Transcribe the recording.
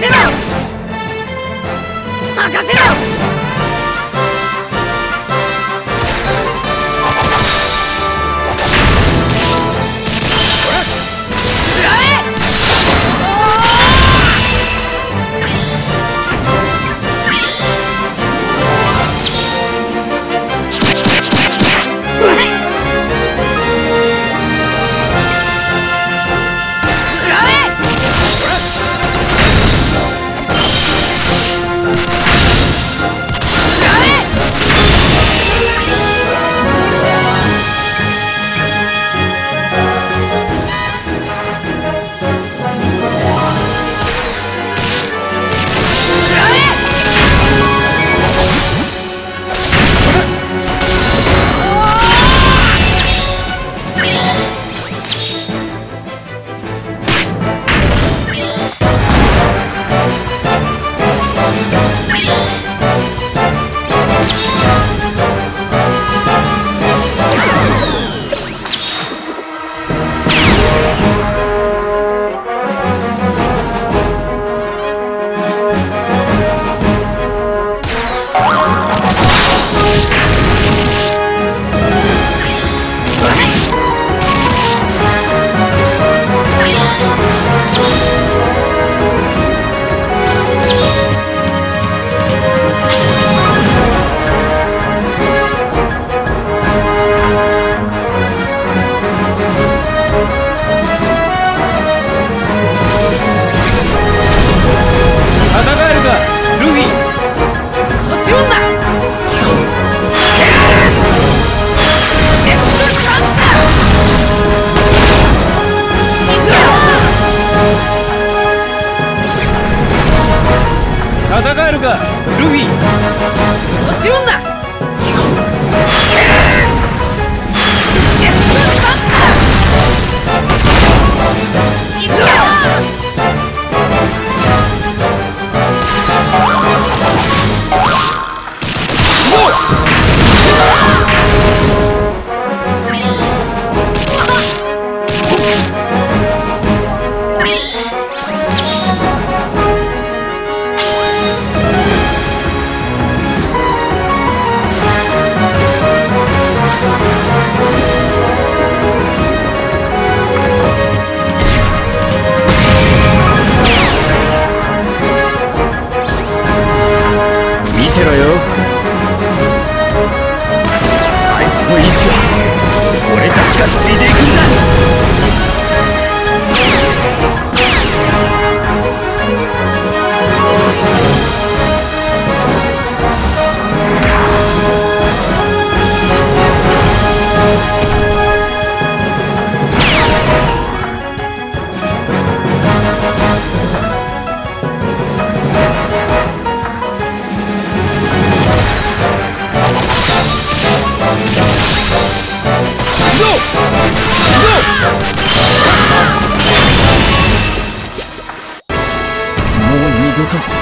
任せろ！任せろ！ルフィあいつの意志は俺たちがついていくんだ。もう二度と。